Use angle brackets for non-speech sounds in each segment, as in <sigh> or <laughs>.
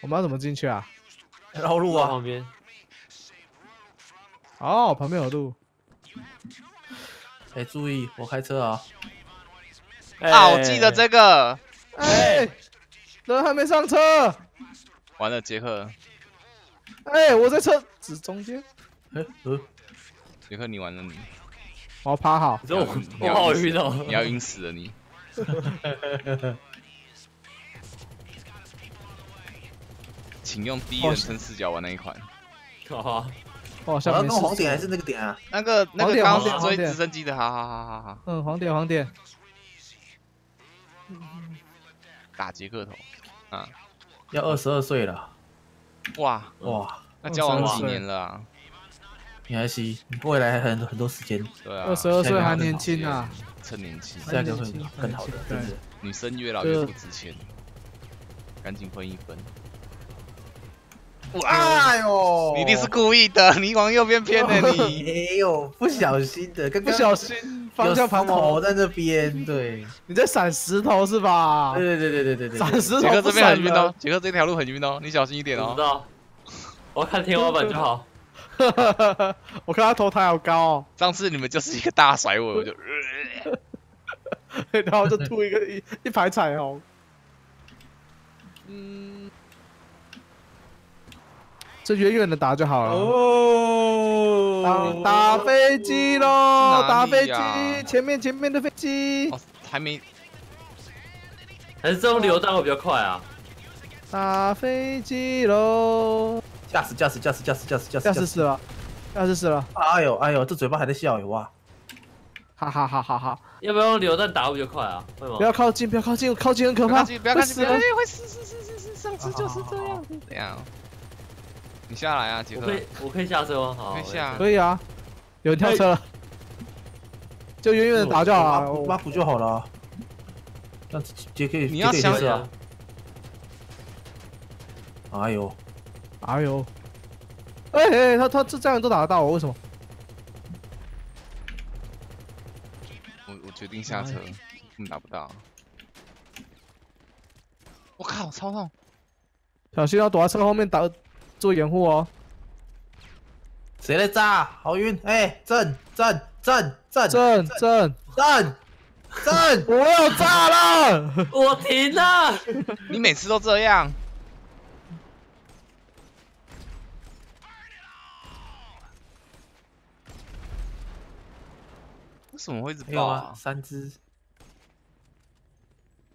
我们要怎么进去啊？绕路啊，旁边，哦，旁边有路。哎，注意，我开车啊。啊，我记得这个。哎，人还没上车。完了，杰克。哎，我在车子中间。哎，呃，杰克，你完了你。我要趴好。这我我好晕哦，你要晕死了你。<laughs> 请用第一人称视角玩那一款。好，哦，下面那黄点还是那个点啊？那个那个刚刚追直升机的，好好好好好。嗯，黄点黄点。打杰克头，啊，要二十二岁了。哇哇，那交往几年了啊？你还行，未来还很很多时间。对啊，二十二岁还年轻啊，趁年轻，下一个会更好的，真的。女生越老越不值钱，赶紧分一分。哎呦，你一定是故意的，你往右边偏的 <laughs> 你。没有，不小心的，不小心方向盘头在那边，对，你在闪石头是吧？对对对对对对闪石头。杰克这边很晕哦，杰克这条路很晕哦，你小心一点哦。知道，我看天花板就好。<laughs> 我看他头抬好高哦。上次你们就是一个大甩尾，我就，<laughs> 然后就吐一个一一排彩虹。嗯。这远远的打就好了。哦，打飞机喽！打飞机，前面前面的飞机。哦，还没。还是这种榴弹会比较快啊。打飞机喽！驾驶驾驶驾驶驾驶驾驶驾驶驾驶死了，驾驶死了。哎呦哎呦，这嘴巴还在笑哟哇！哈哈哈哈哈！要不要用榴弹打会比较快啊？会吗？不要靠近，不要靠近，靠近很可怕。不要靠近，会死死死死死！上次就是这样。怎样？你下来啊，杰克！我可以，我可以下车吗？好，可以下。可以啊，有人跳车了，就远远的打就好了，挖补就好了。这样杰克，你要想啊！哎呦，哎呦，哎哎，他他这这样都打得到我，为什么？我我决定下车，根本打不到。我靠，超痛！小心要躲在车后面打。做掩护哦！谁在炸？好晕！哎，震震震震震震震震！<laughs> 我要炸了！<laughs> 我停了！<laughs> 你每次都这样。为什么会一直爆啊？三只。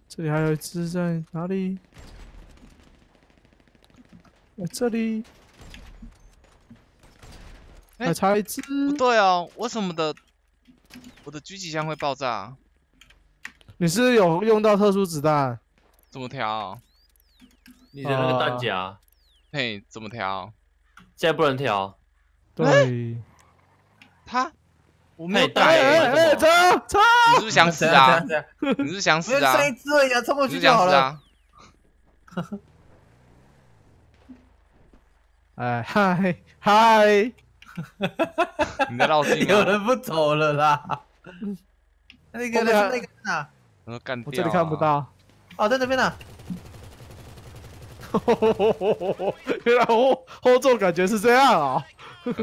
这里还有一只在哪里？这里，还差一只。不对哦，为什么的我的狙击枪会爆炸？你是有用到特殊子弹？怎么调？你的那个弹夹？嘿，怎么调？现在不能调。对。他，我没有带。走走。你是不是想死啊？<laughs> 你是不是想死啊？剩一只而已，冲过去就好了。哎嗨嗨！<laughs> 你在绕境有人不走了啦。那个那个哪？我干掉。我这里看不到。哦，在那边呢。<laughs> 原来后后座感觉是这样啊。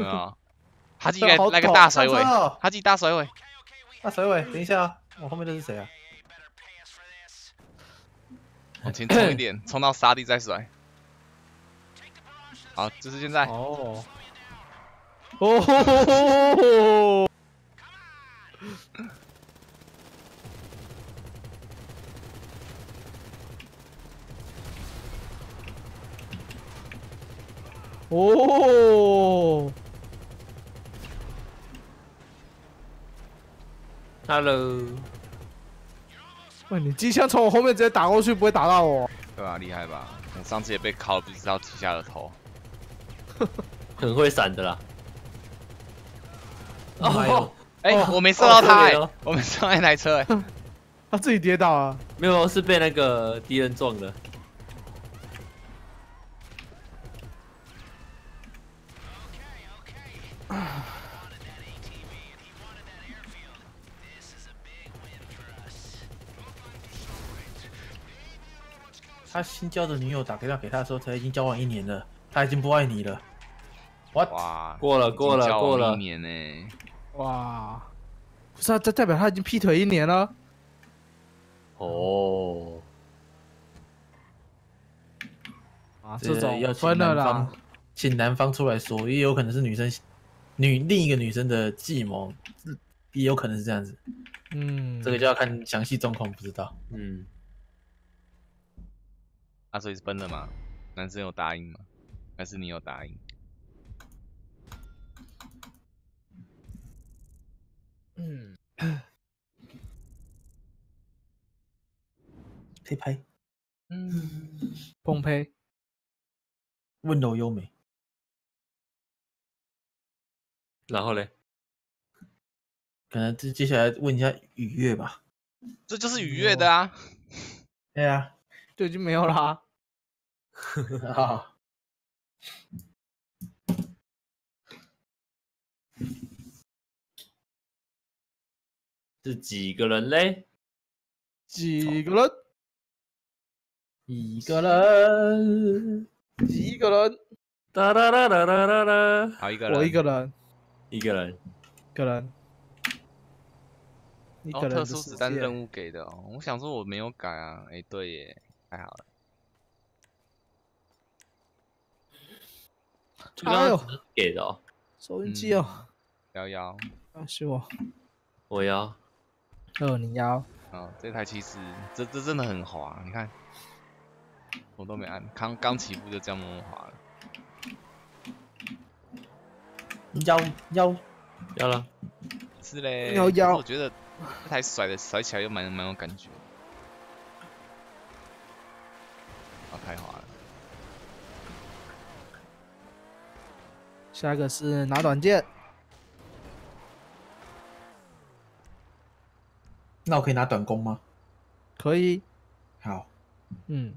啊。<laughs> 他自己来来个大甩尾。他自己大甩尾。大甩尾，等一下啊！我后面的是谁啊？往前冲一点，冲到沙地再甩。好，这是现在。哦。哦。哦。Hello。喂，你机枪从我后面直接打过去，不会打到我？对吧？厉害吧？我上次也被敲，不知道踢下了头。很会闪的啦！哦，哎，我没射到他哎，我没射到那台车哎，<laughs> 他自己跌倒啊，没有，是被那个敌人撞的。他新交的女友打电话给他的时候，才已经交往一年了，他已经不爱你了。哇，过了过了过了一年呢。哇，不是啊，这代表他已经劈腿一年了。哦，啊，这这种要请分了啦男方。，请男方出来说，也有可能是女生女另一个女生的计谋，也有可能是这样子。嗯，这个就要看详细状况，不知道。嗯，啊，所以是分了吗？男生有答应吗？还是你有答应？可以拍，嗯，崩胚。温柔优美。然后嘞，可能接接下来问一下雨月吧。这就是愉悦的啊。对啊，就已经没有啦。<laughs> 啊，是几个人嘞？几个人？一个人，一个人？哒哒哒哒哒哒哒，好一个人，我一个人，一个人。一个人。一哦，个人的特殊子弹任务给的哦。我想说我没有改啊。哎，对耶，太好了。就刚刚哎呦只是给的哦，收音机哦，幺幺，啊，是我。我要。哦，你要。哦，这台其实这这真的很滑，你看，我都没按，刚刚起步就这样默默滑了。腰腰要了，是嘞，幺可是幺我觉得这台甩的甩起来又蛮蛮有感觉。啊，太滑了。下一个是拿短剑，那我可以拿短弓吗？可以。好，嗯，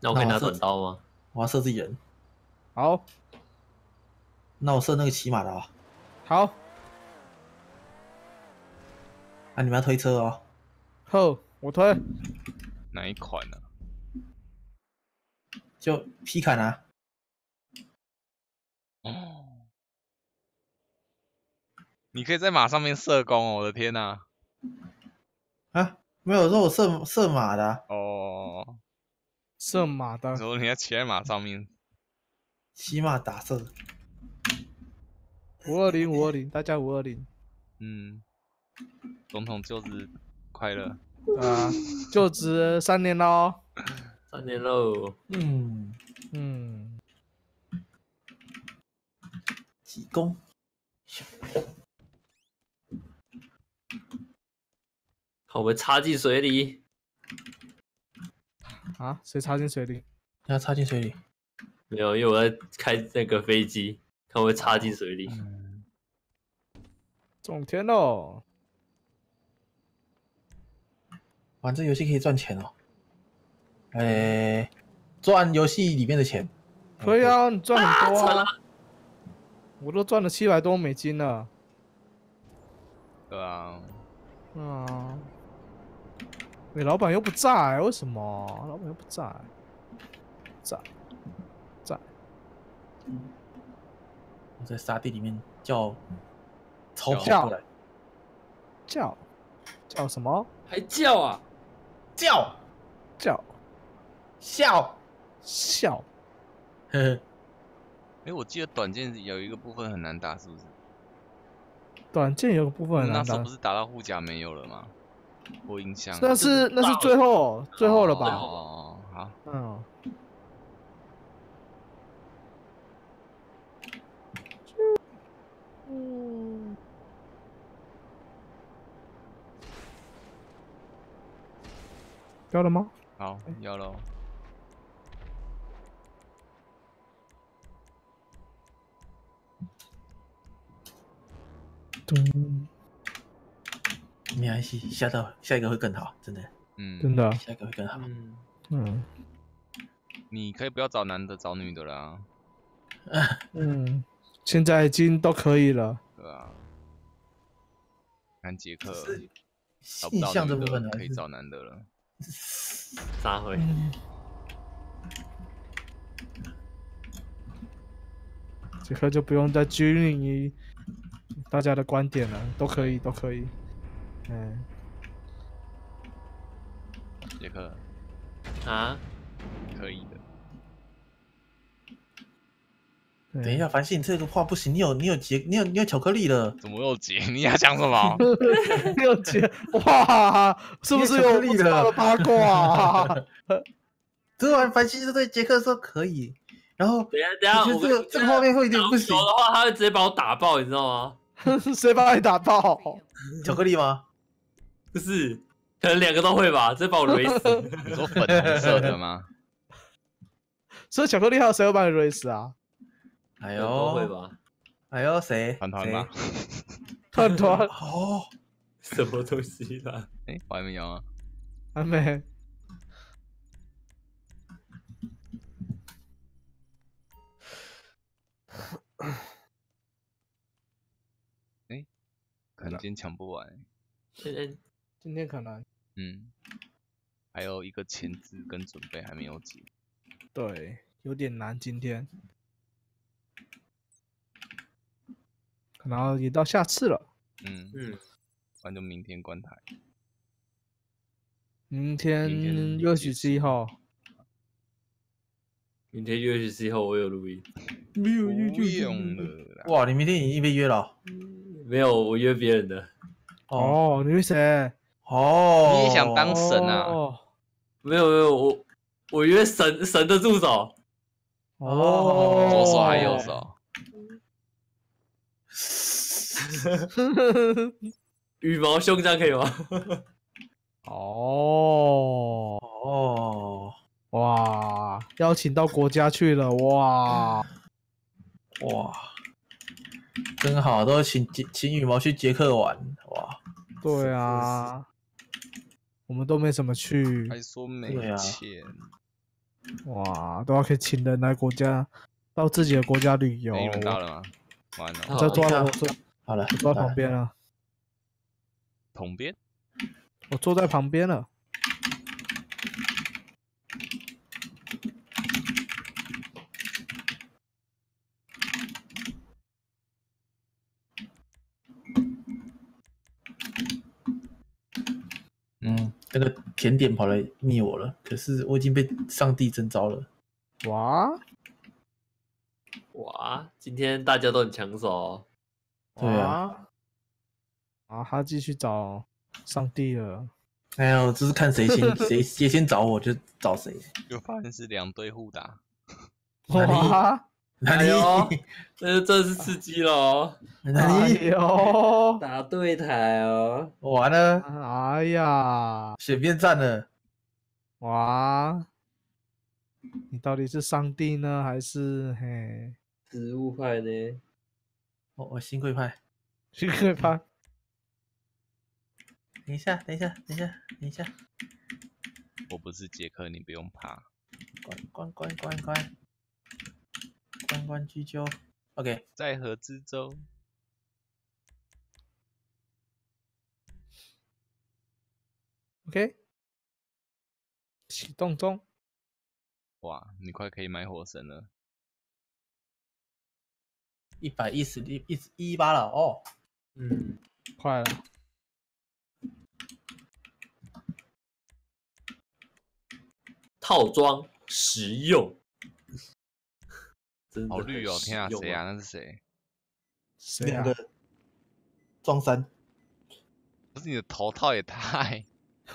那我可以拿短刀吗？我要射自己人。好，那我射那个骑马的啊。好，啊，你们要推车哦。后我推。哪一款呢、就皮卡拿。哦，你可以在马上面射弓哦！我的天呐、啊，没有说我射射马的啊、哦，射马的然后你要骑在马上面，骑马打射。五二零五二零，大家五二零嗯，总统就职快乐。啊，就职三年喽。三年喽，嗯，嗯，济公。好，我插进水里。啊，谁插进水里？要插进水里。没有，因为我在开那个飞机，看会插进水里。嗯，中天喽！玩这游戏可以赚钱哦。诶、赚游戏里面的钱。可以啊，你赚很多啊！我都赚了七百多美金了。对啊，啊，你老板又不在，为什么？老板又不在，在在我在沙地里面叫超跑叫过来，叫叫什么？还叫啊？叫叫笑，笑呵呵，哎，我记得短剑有一个部分很难打，是不是？短剑有个部分很难打那时候不，是打到护甲没有了吗？我印象。那是那是最后最后了吧？哦，好，嗯。嗯，要了吗？好，要了。咚，没关系，下到下一个会更好，真的，嗯，真的，下一个会更好。嗯，嗯你可以不要找男的，找女的啦，<laughs> 嗯，现在已经都可以了。对吧？看杰克是找不到性向这部分呢，的可以找男的了。<laughs> 撒回。杰克就不用再拘泥于大家的观点了，都可以，都可以。嗯，杰克啊，可以的。等一下，，繁星，你这个话不行，你有你有杰，你有你有巧克力了，怎么又杰？<laughs> 你要讲什么？你 <laughs> 有杰，哇，是不是有不知道的八卦、啊？<laughs> 昨晚繁星就对杰克说可以，然后等一下等一下，我我觉得这个这个画面会有点不行有。的话，他会直接把我打爆，你知道吗？谁把你打爆？巧克力吗？不是，可能两个都会吧，直接把我雷死。<laughs> 你说粉红色的吗？<laughs> 所以巧克力还有谁会把你瑞死啊？哎都会呦，吧？哎呦，谁？团团吗？<laughs> 团团谁？哦，什么东西啦？哎，我还没有啊。还没。哎可能今天抢不完。现在今天可能嗯，还有一个前置跟准备还没有结。对有点难，今天可能也到下次了。嗯，嗯，不然就明天观台。明明天天六十七号，明天约十七号我有录音，没有不用了啦。哇，你明天已经被约了哦没有我约别人的，哦，你是谁？哦，你也想当神啊？哦没有没有我我约神神的助手，哦，左手还右手？羽毛胸这样可以吗？哦，哦，哇，邀请到国家去了，哇，哇，真好，都请杰请羽毛去捷克玩，哇，对啊，我们都没怎么去，还说没钱？哇，都要可以请人来国家，到自己的国家旅游。哎，你们到了吗？完了，我在坐在你看我坐好了，我坐在旁边了，旁边我坐在旁边了。那个甜点跑来灭我了，可是我已经被上帝征召了。哇，哇，今天大家都很抢手哦，对啊，啊，他继续找上帝了。哎呦，就是看谁先 <laughs> 谁谁先找我就找谁。就发现是两队互打，哇，<laughs> 哪哎呦里？这这是刺激了哦，<laughs> 哪哎里？呦，打对台哦，完了，哎呀，选边站了。哇，你到底是上帝呢，还是嘿植物派呢？我我新贵派。新贵派？等一下，等一下，等一下，等一下，我不是杰克，你不用怕。关关关关关关关雎鸠。OK，在河之洲，OK，启动中。哇，你快可以买火神了。一百一十一一一八了哦。嗯，快了，套装实用，真的好绿哦！天啊，用谁啊？？那是谁？谁啊？装三，不是你的头套也太 <laughs>……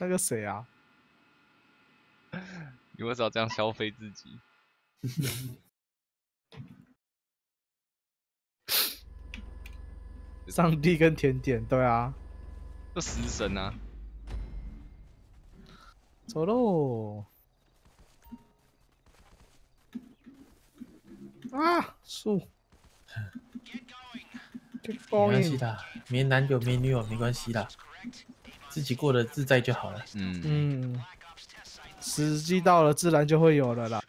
那个谁啊？<laughs> 你为什么要这样消费自己？<laughs> 上帝跟甜点，对啊，就食神啊！走喽！啊，树没关系。的，没男友没女友没关系的，自己过得自在就好了。嗯，嗯，时机到了，自然就会有了啦。